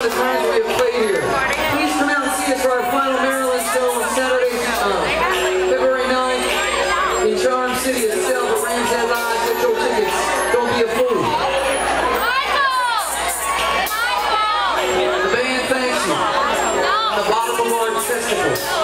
the times we have played here. Please come out and see us for our final Maryland show on Saturday, um, February 9th in Charm City at the rams head Lodge. Get your tickets. Don't be a fool. Michael! Michael! The band thanks you. On the bottom of our testicles.